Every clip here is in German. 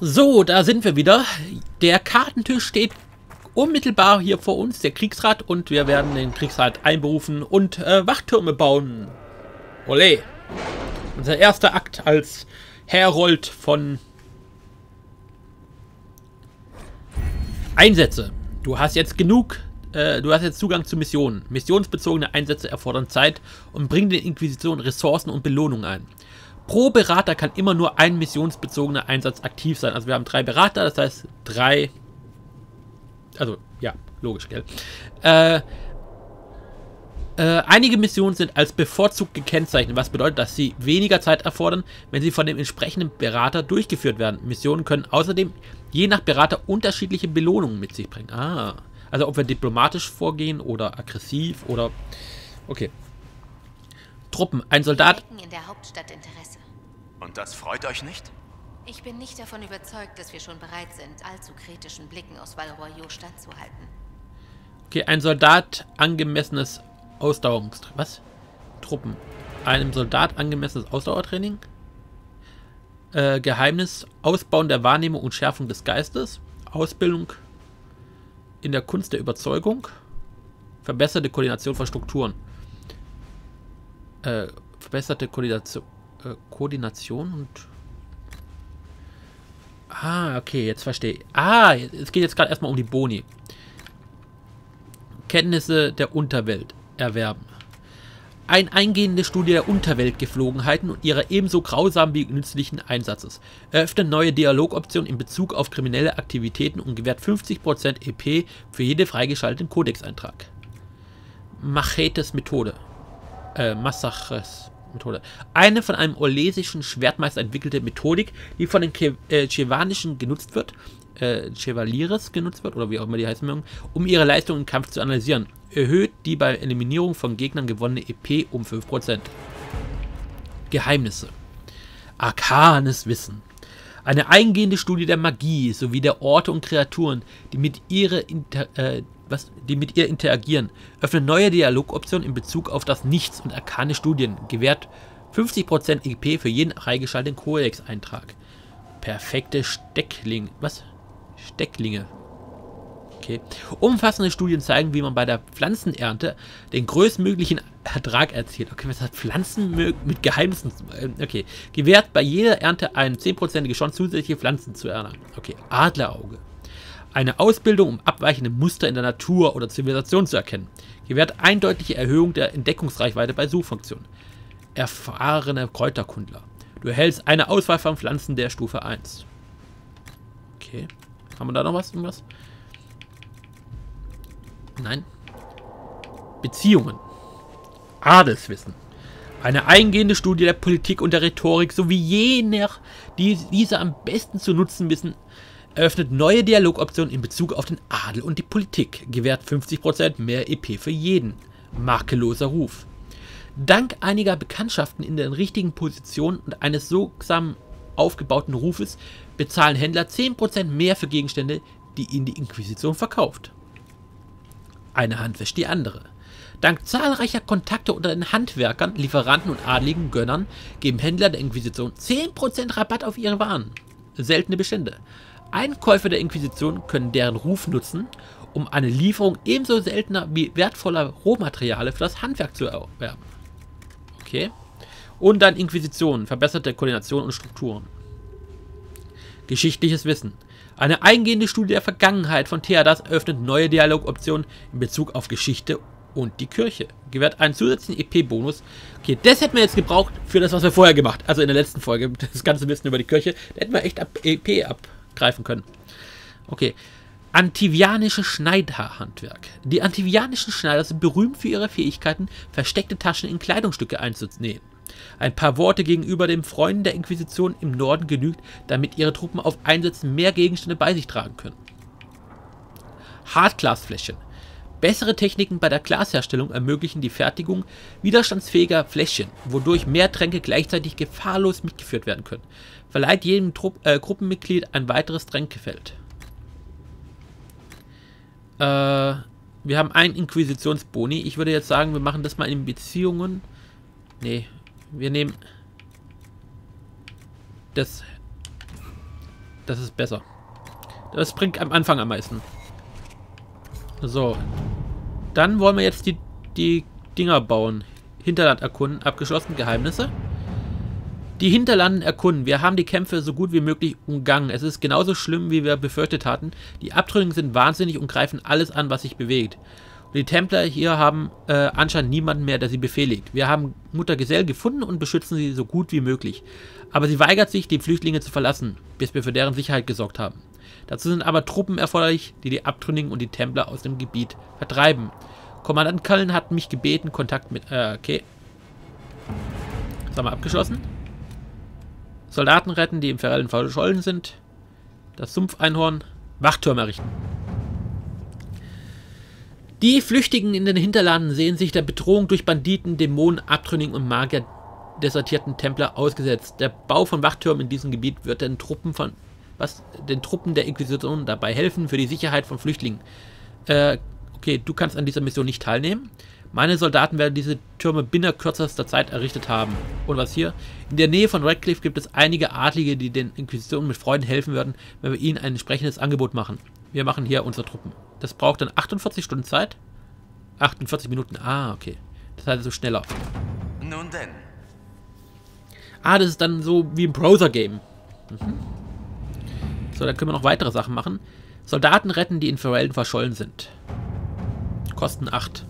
So, da sind wir wieder. Der Kartentisch steht unmittelbar hier vor uns, der Kriegsrat, und wir werden den Kriegsrat einberufen und äh, Wachtürme bauen. Ole. Unser erster Akt als Herold von Einsätze. Du hast jetzt genug, äh, du hast jetzt Zugang zu Missionen. Missionsbezogene Einsätze erfordern Zeit und bringen den Inquisitionen Ressourcen und Belohnungen ein. Pro Berater kann immer nur ein missionsbezogener Einsatz aktiv sein. Also wir haben drei Berater, das heißt drei. Also, ja, logisch, gell? Äh, äh, einige Missionen sind als bevorzugt gekennzeichnet, was bedeutet, dass sie weniger Zeit erfordern, wenn sie von dem entsprechenden Berater durchgeführt werden. Missionen können außerdem je nach Berater unterschiedliche Belohnungen mit sich bringen. Ah, also ob wir diplomatisch vorgehen oder aggressiv oder... Okay. Truppen. Ein Soldat... in der Hauptstadt Interesse. Und das freut euch nicht? Ich bin nicht davon überzeugt, dass wir schon bereit sind, allzu kritischen Blicken aus Val Royaux standzuhalten. Okay, ein Soldat angemessenes Ausdauerungstraining. Was? Truppen. Einem Soldat angemessenes Ausdauertraining. Äh, Geheimnis. Ausbauen der Wahrnehmung und Schärfung des Geistes. Ausbildung in der Kunst der Überzeugung. Verbesserte Koordination von Strukturen. Äh, verbesserte Koordination, äh, Koordination und... Ah, okay, jetzt verstehe ich. Ah, es geht jetzt gerade erstmal um die Boni. Kenntnisse der Unterwelt erwerben. Eine eingehende Studie der Unterweltgeflogenheiten und ihrer ebenso grausamen wie nützlichen Einsatzes. Eröffnet neue Dialogoptionen in Bezug auf kriminelle Aktivitäten und gewährt 50% EP für jede freigeschalteten Codex-Eintrag. Machetes Methode. Äh, Massacres Methode. Eine von einem orlesischen Schwertmeister entwickelte Methodik, die von den Ke äh, Chevanischen genutzt wird, äh, Chevaliers genutzt wird, oder wie auch immer die heißen mögen, um ihre Leistung im Kampf zu analysieren erhöht die bei Eliminierung von Gegnern gewonnene EP um 5%. Geheimnisse. Arkanes Wissen. Eine eingehende Studie der Magie sowie der Orte und Kreaturen, die mit, ihre inter, äh, was, die mit ihr interagieren, öffnet neue Dialogoptionen in Bezug auf das Nichts und arkane Studien, gewährt 50% EP für jeden freigeschalteten Codex-Eintrag. Perfekte Steckling. Was? Stecklinge. Okay. Umfassende Studien zeigen, wie man bei der Pflanzenernte den größtmöglichen Ertrag erzielt. Okay, was hat Pflanzen mit Geheimnissen? Okay. Gewährt bei jeder Ernte eine 10%ige Chance, zusätzliche Pflanzen zu ernten. Okay. Adlerauge. Eine Ausbildung, um abweichende Muster in der Natur oder Zivilisation zu erkennen. Gewährt eindeutige Erhöhung der Entdeckungsreichweite bei Suchfunktionen. Erfahrene Kräuterkundler. Du erhältst eine Auswahl von Pflanzen der Stufe 1. Okay. Haben wir da noch was? Irgendwas? Nein. Beziehungen. Adelswissen. Eine eingehende Studie der Politik und der Rhetorik sowie jener, die diese am besten zu nutzen wissen, eröffnet neue Dialogoptionen in Bezug auf den Adel und die Politik, gewährt 50% mehr EP für jeden. Makelloser Ruf. Dank einiger Bekanntschaften in den richtigen Positionen und eines sorgsam aufgebauten Rufes bezahlen Händler 10% mehr für Gegenstände, die ihnen die Inquisition verkauft. Eine Hand wäscht die andere. Dank zahlreicher Kontakte unter den Handwerkern, Lieferanten und adligen Gönnern geben Händler der Inquisition 10% Rabatt auf ihre Waren. Seltene Bestände. Einkäufer der Inquisition können deren Ruf nutzen, um eine Lieferung ebenso seltener wie wertvoller Rohmaterialien für das Handwerk zu erwerben. Okay. Und dann Inquisition, verbesserte Koordination und Strukturen. Geschichtliches Wissen. Eine eingehende Studie der Vergangenheit von Theadas eröffnet neue Dialogoptionen in Bezug auf Geschichte und die Kirche. Gewährt einen zusätzlichen EP-Bonus. Okay, das hätten wir jetzt gebraucht für das, was wir vorher gemacht Also in der letzten Folge, das ganze Wissen über die Kirche. Da hätten wir echt ab EP abgreifen können. Okay. Antivianische Schneiderhandwerk. Die antivianischen Schneider sind berühmt für ihre Fähigkeiten, versteckte Taschen in Kleidungsstücke einzunähen. Ein paar Worte gegenüber den Freunden der Inquisition im Norden genügt, damit ihre Truppen auf Einsätzen mehr Gegenstände bei sich tragen können. Hartglasfläschchen. Bessere Techniken bei der Glasherstellung ermöglichen die Fertigung widerstandsfähiger Fläschchen, wodurch mehr Tränke gleichzeitig gefahrlos mitgeführt werden können. Verleiht jedem Trupp, äh, Gruppenmitglied ein weiteres Tränkefeld. Äh, wir haben einen Inquisitionsboni. Ich würde jetzt sagen, wir machen das mal in Beziehungen. Nee, wir nehmen das Das ist besser. Das bringt am Anfang am meisten. So. Dann wollen wir jetzt die, die Dinger bauen. Hinterland erkunden. Abgeschlossen. Geheimnisse. Die Hinterlanden erkunden. Wir haben die Kämpfe so gut wie möglich umgangen. Es ist genauso schlimm, wie wir befürchtet hatten. Die Abtrünnigen sind wahnsinnig und greifen alles an, was sich bewegt. Und die Templer hier haben äh, anscheinend niemanden mehr, der sie befehligt. Wir haben Mutter Gesell gefunden und beschützen sie so gut wie möglich. Aber sie weigert sich, die Flüchtlinge zu verlassen, bis wir für deren Sicherheit gesorgt haben. Dazu sind aber Truppen erforderlich, die die Abtrünnigen und die Templer aus dem Gebiet vertreiben. Kommandant Cullen hat mich gebeten, Kontakt mit... Äh, okay. Das haben wir abgeschlossen. Soldaten retten, die im Ferellen verschollen sind. Das Sumpfeinhorn. Wachturm errichten. Die Flüchtigen in den Hinterlanden sehen sich der Bedrohung durch Banditen, Dämonen, Abtrünnigen und Magier desertierten Templer ausgesetzt. Der Bau von Wachtürmen in diesem Gebiet wird den Truppen von was den Truppen der Inquisition dabei helfen für die Sicherheit von Flüchtlingen. Äh, okay, du kannst an dieser Mission nicht teilnehmen. Meine Soldaten werden diese Türme binnen kürzester Zeit errichtet haben. Und was hier? In der Nähe von Radcliffe gibt es einige Adlige, die den Inquisitionen mit Freuden helfen werden, wenn wir ihnen ein entsprechendes Angebot machen. Wir machen hier unsere Truppen. Das braucht dann 48 Stunden Zeit. 48 Minuten. Ah, okay. Das heißt so schneller. Nun denn. Ah, das ist dann so wie im Browser-Game. Mhm. So, dann können wir noch weitere Sachen machen. Soldaten retten, die in Forellen verschollen sind. Kosten 8.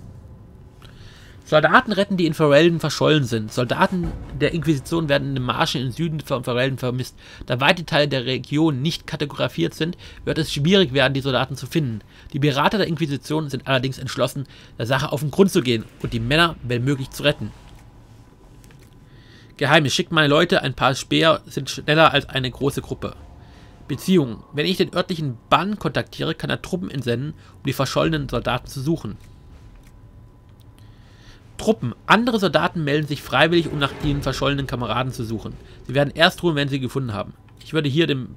Soldaten retten, die in Forellen verschollen sind. Soldaten der Inquisition werden in den Marschen im Süden von Forellen vermisst. Da weite Teile der Region nicht kategorisiert sind, wird es schwierig werden, die Soldaten zu finden. Die Berater der Inquisition sind allerdings entschlossen, der Sache auf den Grund zu gehen und die Männer, wenn möglich, zu retten. Geheimnis. Schickt meine Leute, ein paar Speer sind schneller als eine große Gruppe. Beziehung. Wenn ich den örtlichen Bann kontaktiere, kann er Truppen entsenden, um die verschollenen Soldaten zu suchen. Truppen. Andere Soldaten melden sich freiwillig, um nach ihren verschollenen Kameraden zu suchen. Sie werden erst ruhen, wenn sie gefunden haben. Ich würde hier den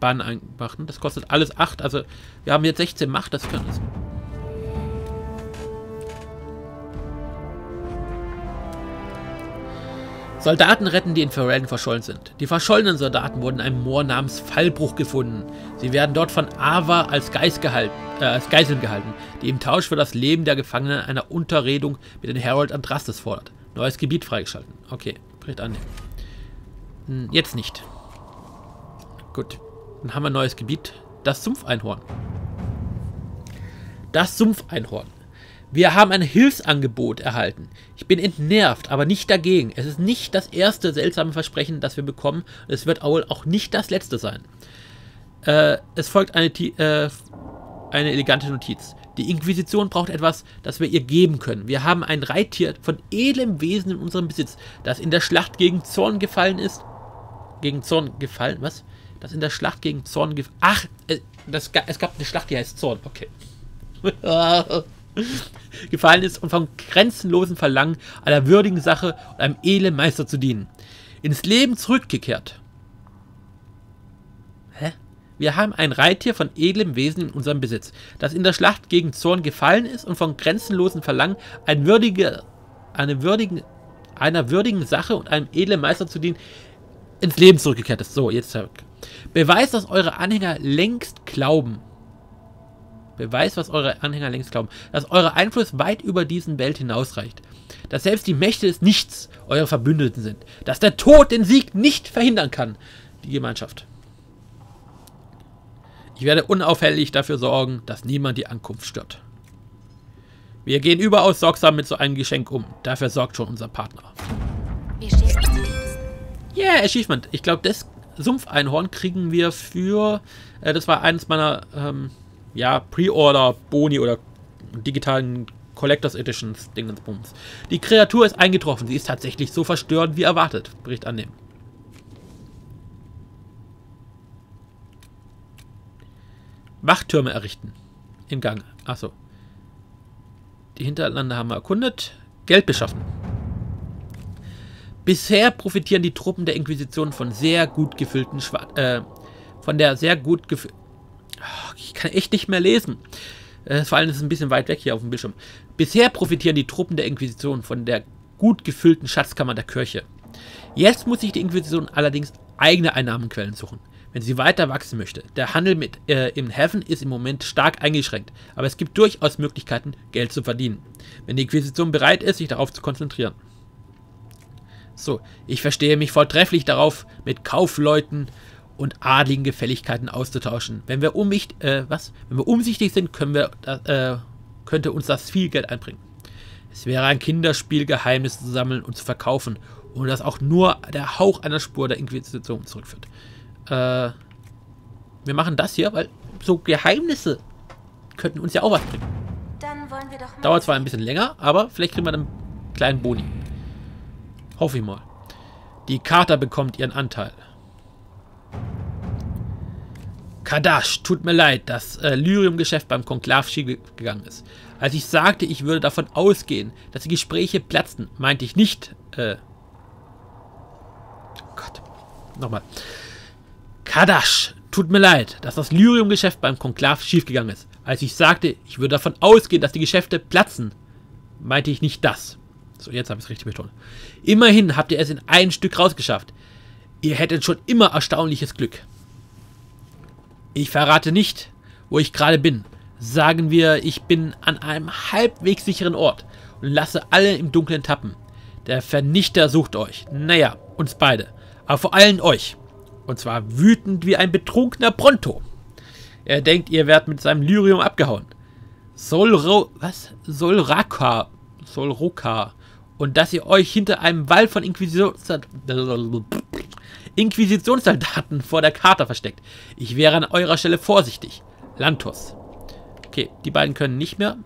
Bann machen. Das kostet alles 8. Also wir haben jetzt 16 Macht, das können es. Soldaten retten, die in Ferelden verschollen sind. Die verschollenen Soldaten wurden in einem Moor namens Fallbruch gefunden. Sie werden dort von Ava als, Geist gehalten, äh, als Geiseln gehalten, die im Tausch für das Leben der Gefangenen eine Unterredung mit den Herald Andrastes fordert. Neues Gebiet freigeschalten. Okay, Bericht annehmen. Hm, jetzt nicht. Gut, dann haben wir ein neues Gebiet. Das Sumpfeinhorn. Das Sumpfeinhorn. Wir haben ein Hilfsangebot erhalten. Ich bin entnervt, aber nicht dagegen. Es ist nicht das erste seltsame Versprechen, das wir bekommen. Es wird auch nicht das letzte sein. Äh, es folgt eine, äh, eine elegante Notiz. Die Inquisition braucht etwas, das wir ihr geben können. Wir haben ein Reittier von edlem Wesen in unserem Besitz, das in der Schlacht gegen Zorn gefallen ist. Gegen Zorn gefallen? Was? Das in der Schlacht gegen Zorn gefallen. Ach, äh, das, es gab eine Schlacht, die heißt Zorn. Okay. gefallen ist und vom grenzenlosen Verlangen einer würdigen Sache und einem edlen Meister zu dienen. Ins Leben zurückgekehrt. Hä? Wir haben ein Reittier von edlem Wesen in unserem Besitz, das in der Schlacht gegen Zorn gefallen ist und vom grenzenlosen Verlangen ein würdige, eine würdigen, einer würdigen Sache und einem edlen Meister zu dienen, ins Leben zurückgekehrt ist. So, jetzt zurück. Beweist, dass eure Anhänger längst glauben, Beweis, was eure Anhänger längst glauben, dass euer Einfluss weit über diesen Welt hinausreicht. Dass selbst die Mächte des Nichts eure Verbündeten sind. Dass der Tod den Sieg nicht verhindern kann. Die Gemeinschaft. Ich werde unauffällig dafür sorgen, dass niemand die Ankunft stört. Wir gehen überaus sorgsam mit so einem Geschenk um. Dafür sorgt schon unser Partner. Yeah, Achievement. Ich glaube, das Sumpfeinhorn kriegen wir für. Äh, das war eines meiner ähm, ja, Pre-Order, Boni oder digitalen Collectors Editions Dingensbums. Die Kreatur ist eingetroffen. Sie ist tatsächlich so verstörend wie erwartet. Bericht annehmen. Wachtürme errichten. Im Gang. Achso. Die Hinterlande haben wir erkundet. Geld beschaffen. Bisher profitieren die Truppen der Inquisition von sehr gut gefüllten Schwa äh, von der sehr gut gefüllten ich kann echt nicht mehr lesen. Äh, vor allem ist es ein bisschen weit weg hier auf dem Bildschirm. Bisher profitieren die Truppen der Inquisition von der gut gefüllten Schatzkammer der Kirche. Jetzt muss sich die Inquisition allerdings eigene Einnahmenquellen suchen, wenn sie weiter wachsen möchte. Der Handel mit äh, im Heaven ist im Moment stark eingeschränkt, aber es gibt durchaus Möglichkeiten, Geld zu verdienen, wenn die Inquisition bereit ist, sich darauf zu konzentrieren. So, ich verstehe mich vortrefflich darauf, mit Kaufleuten und adligen Gefälligkeiten auszutauschen. Wenn wir, äh, was? Wenn wir umsichtig sind, können wir, äh, könnte uns das viel Geld einbringen. Es wäre ein Kinderspiel, Geheimnisse zu sammeln und zu verkaufen, ohne dass auch nur der Hauch einer Spur der Inquisition zurückführt. Äh, wir machen das hier, weil so Geheimnisse könnten uns ja auch was bringen. Dauert zwar ein bisschen länger, aber vielleicht kriegen wir einen kleinen Boni. Hoffe ich mal. Die Kater bekommt ihren Anteil. Kadash, tut mir leid, das äh, Lyrium-Geschäft beim Konklav gegangen ist. Als ich sagte, ich würde davon ausgehen, dass die Gespräche platzten, meinte ich nicht, äh... Gott. Nochmal. Kadash, tut mir leid, dass das Lyrium-Geschäft beim Konklav schiefgegangen ist. Als ich sagte, ich würde davon ausgehen, dass die Geschäfte platzen, meinte ich nicht das. So, jetzt habe ich es richtig betont. Immerhin habt ihr es in ein Stück rausgeschafft. Ihr hättet schon immer erstaunliches Glück. Ich verrate nicht, wo ich gerade bin. Sagen wir, ich bin an einem halbwegs sicheren Ort und lasse alle im Dunkeln tappen. Der Vernichter sucht euch. Naja, uns beide. Aber vor allem euch. Und zwar wütend wie ein betrunkener Pronto. Er denkt, ihr werdet mit seinem Lyrium abgehauen. Solro... Was? Solraka. Solroka und dass ihr euch hinter einem Wall von Inquisitionssoldaten vor der Karte versteckt. Ich wäre an eurer Stelle vorsichtig. Lantos. Okay, die beiden können nicht mehr.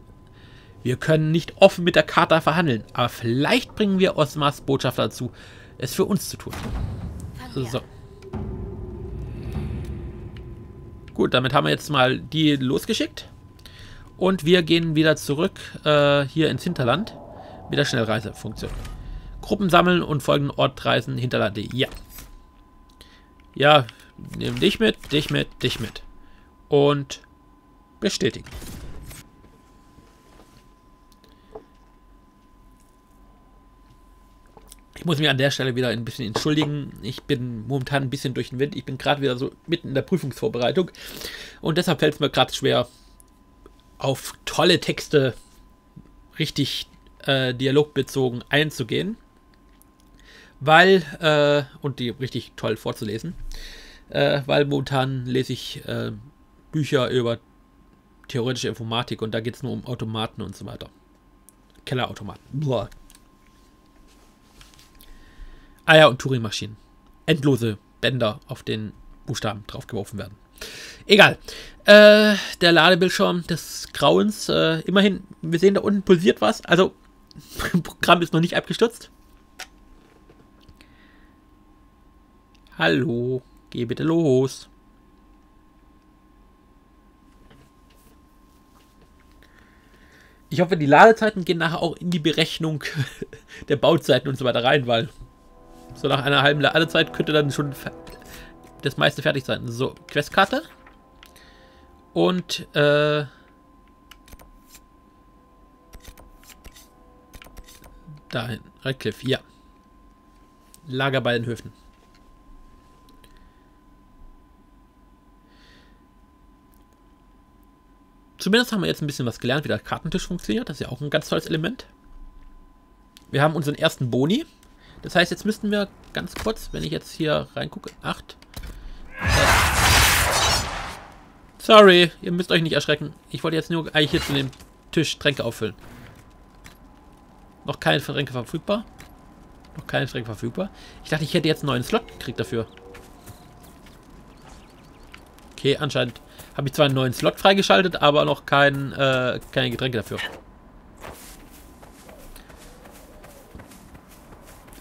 Wir können nicht offen mit der Karte verhandeln, aber vielleicht bringen wir Osmas Botschafter dazu, es für uns zu tun. So. Gut, damit haben wir jetzt mal die losgeschickt. Und wir gehen wieder zurück äh, hier ins Hinterland mit der Schnellreisefunktion. Gruppen sammeln und folgenden Ort reisen, hinterlade. Ja. Ja, nehmen dich mit, dich mit, dich mit. Und bestätigen. Ich muss mich an der Stelle wieder ein bisschen entschuldigen. Ich bin momentan ein bisschen durch den Wind. Ich bin gerade wieder so mitten in der Prüfungsvorbereitung. Und deshalb fällt es mir gerade schwer, auf tolle Texte richtig äh, dialogbezogen einzugehen. Weil, äh, und die richtig toll vorzulesen, äh, weil momentan lese ich äh, Bücher über theoretische Informatik und da geht es nur um Automaten und so weiter. Kellerautomaten. Blah. Ah und Turing-Maschinen. Endlose Bänder, auf denen Buchstaben draufgeworfen werden. Egal. Äh, der Ladebildschirm des Grauens. Äh, immerhin, wir sehen da unten pulsiert was. Also Programm ist noch nicht abgestürzt. Hallo, geh bitte los. Ich hoffe, die Ladezeiten gehen nachher auch in die Berechnung der Bauzeiten und so weiter rein, weil so nach einer halben Ladezeit könnte dann schon das meiste fertig sein. So, Questkarte. Und, äh, Dahin. Redcliffe, ja. Lager bei den Höfen. Zumindest haben wir jetzt ein bisschen was gelernt, wie der Kartentisch funktioniert. Das ist ja auch ein ganz tolles Element. Wir haben unseren ersten Boni. Das heißt, jetzt müssten wir ganz kurz, wenn ich jetzt hier reingucke, 8. Sorry, ihr müsst euch nicht erschrecken. Ich wollte jetzt nur eigentlich hier zu dem Tisch Tränke auffüllen. Noch keine Tränke verfügbar. Noch keine Tränke verfügbar. Ich dachte, ich hätte jetzt einen neuen Slot gekriegt dafür. Okay, anscheinend habe ich zwar einen neuen Slot freigeschaltet, aber noch kein, äh, keine Getränke dafür.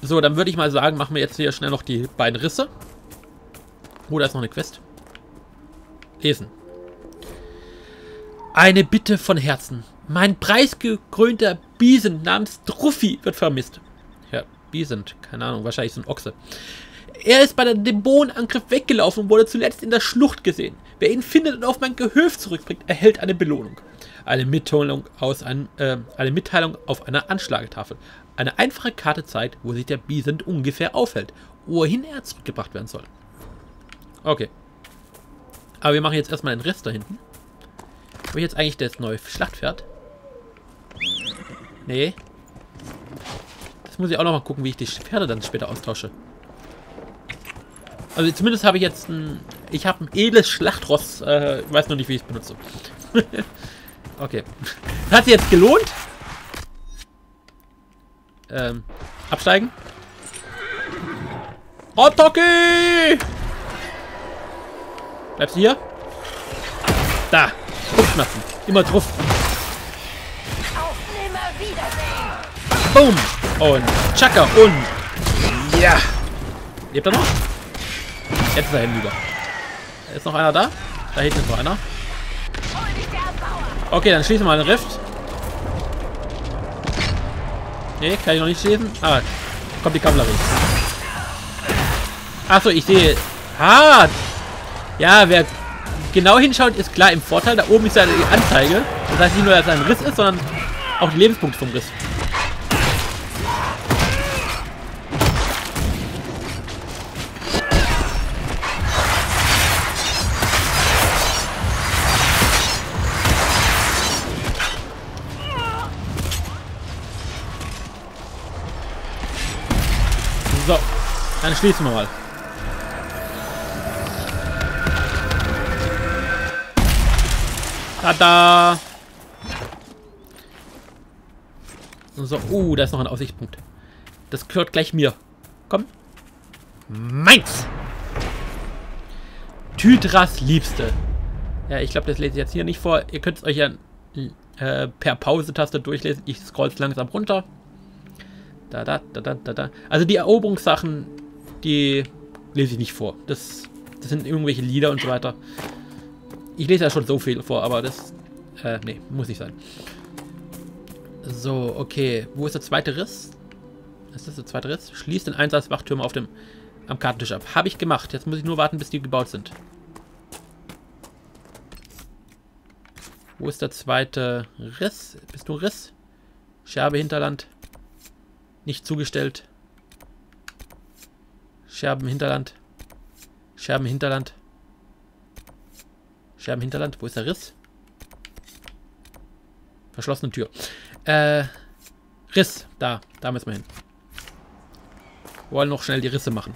So, dann würde ich mal sagen, machen wir jetzt hier schnell noch die beiden Risse. Oh, da ist noch eine Quest. Lesen. Eine Bitte von Herzen. Mein preisgekrönter Bison namens Druffi wird vermisst. Ja, Bison, keine Ahnung, wahrscheinlich so ein Ochse. Er ist bei dem Dämonenangriff weggelaufen und wurde zuletzt in der Schlucht gesehen. Wer ihn findet und auf mein Gehöft zurückbringt, erhält eine Belohnung. Eine Mitteilung, aus einem, äh, eine Mitteilung auf einer Anschlagetafel. Eine einfache Karte zeigt, wo sich der Bison ungefähr aufhält, wohin er zurückgebracht werden soll. Okay. Aber wir machen jetzt erstmal einen Riss da hinten. Habe ich jetzt eigentlich das neue Schlachtpferd? Nee. Das muss ich auch noch mal gucken, wie ich die Pferde dann später austausche. Also zumindest habe ich jetzt ein... Ich habe ein edles Schlachtross. Äh, weiß noch nicht, wie ich es benutze. okay. Hat sich jetzt gelohnt. Ähm, absteigen. Attacke! Bleibst du hier? Da. Kopfschmerzen. Immer drauf. Boom. Und Chaka. Und... Ja. Lebt er noch? Jetzt ist er hinüber. Ist noch einer da? Da hinten ist noch einer. Okay, dann schließen wir mal den Rift. Nee, kann ich noch nicht schließen. Ah, kommt die Kavallerie. Achso, ich sehe. Ah! Ja, wer genau hinschaut, ist klar im Vorteil. Da oben ist ja die Anzeige. Das heißt nicht nur, dass es ein Riss ist, sondern auch die Lebenspunkte vom Riss. Dann schließen wir mal. Tada! So, uh, da ist noch ein Aussichtspunkt. Das gehört gleich mir. Komm. Meins! Tydras Liebste. Ja, ich glaube, das lese ich jetzt hier nicht vor. Ihr könnt es euch ja äh, per Pause-Taste durchlesen. Ich scroll langsam runter. Da, da, da, da, da, da. Also die Eroberungssachen, die lese ich nicht vor. Das, das sind irgendwelche Lieder und so weiter. Ich lese ja schon so viel vor, aber das... Äh, nee, muss nicht sein. So, okay. Wo ist der zweite Riss? Ist das der zweite Riss? Schließt den Einsatzwachtürme auf dem am Kartentisch ab. Habe ich gemacht. Jetzt muss ich nur warten, bis die gebaut sind. Wo ist der zweite Riss? Bist du Riss? Scherbe Hinterland. Nicht zugestellt. Scherben Hinterland. Scherben Hinterland. Scherben Hinterland. Wo ist der Riss? Verschlossene Tür. Äh, Riss. Da. Da müssen wir hin. Wir wollen noch schnell die Risse machen.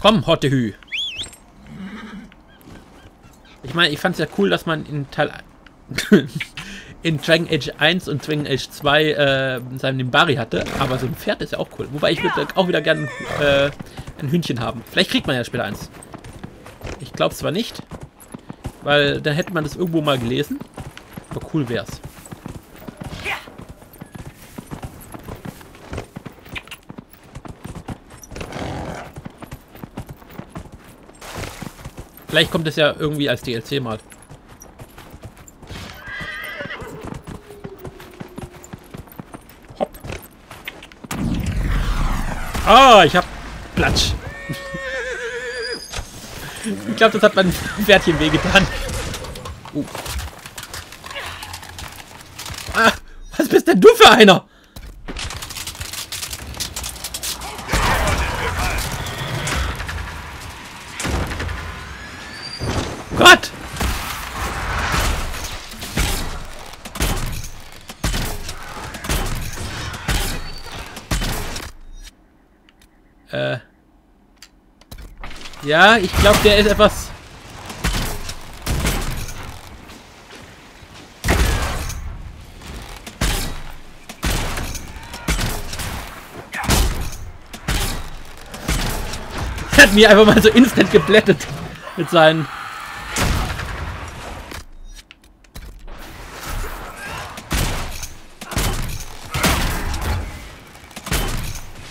Komm, Hottehü. Ich meine, ich fand es ja cool, dass man in Teil in Dragon Age 1 und Dragon Age 2 äh, seinen Nimbari hatte, aber so ein Pferd ist ja auch cool. Wobei ich würde auch wieder gerne äh, ein Hühnchen haben. Vielleicht kriegt man ja später eins. Ich glaube zwar nicht, weil dann hätte man das irgendwo mal gelesen. Aber cool wär's. Vielleicht kommt es ja irgendwie als DLC mal. Ah, ich hab Platsch. ich glaube, das hat mein Pferdchen wehgetan. Uh. Ah, was bist denn du für einer? Gott! Äh. Ja, ich glaube, der ist etwas... Hat mich einfach mal so instant geblättet mit seinen...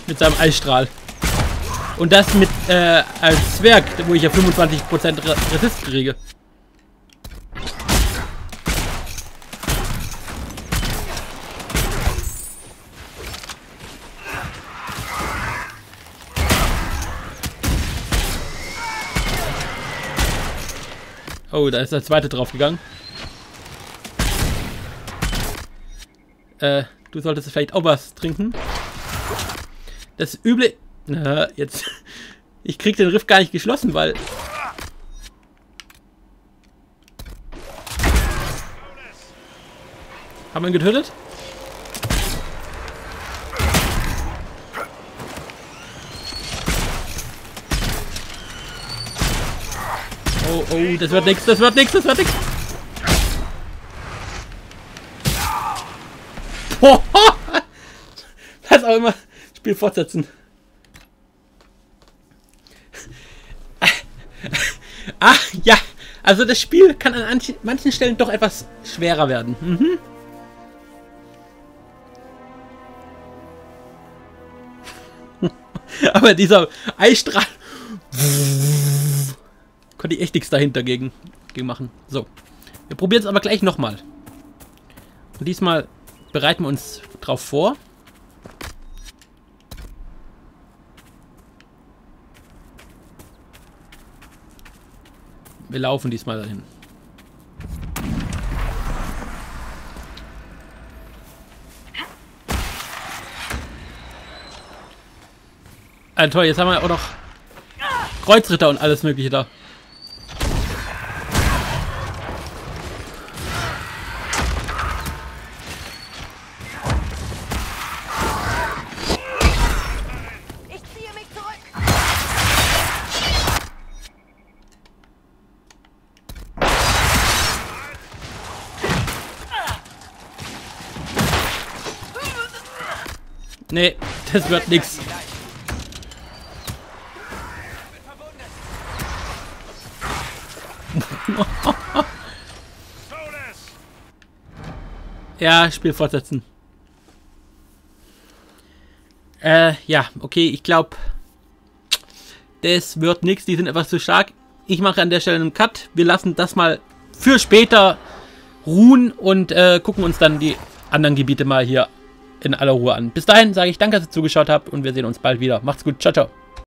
mit seinem Eisstrahl. Und das mit äh, als Zwerg, wo ich ja 25% Re Resist kriege. Oh, da ist der zweite draufgegangen. Äh, du solltest vielleicht auch was trinken. Das üble... Na, jetzt... Ich krieg den Riff gar nicht geschlossen, weil... Haben wir ihn getötet? Oh, oh, das wird nichts, das wird nichts, das wird nichts. Was auch immer. Spiel fortsetzen. Ah, ja. Also das Spiel kann an manchen Stellen doch etwas schwerer werden. Mhm. Aber dieser Eisstrahl konnte ich echt nichts dahinter gegen, gegen machen. So. Wir probieren es aber gleich nochmal. Und diesmal bereiten wir uns drauf vor. Wir laufen diesmal dahin. Ah, toll, jetzt haben wir auch noch Kreuzritter und alles mögliche da. Nee, das wird nix. ja, Spiel fortsetzen. Äh, ja, okay, ich glaube, das wird nichts. Die sind etwas zu stark. Ich mache an der Stelle einen Cut. Wir lassen das mal für später ruhen und äh, gucken uns dann die anderen Gebiete mal hier in aller Ruhe an. Bis dahin sage ich danke, dass ihr zugeschaut habt und wir sehen uns bald wieder. Macht's gut. Ciao, ciao.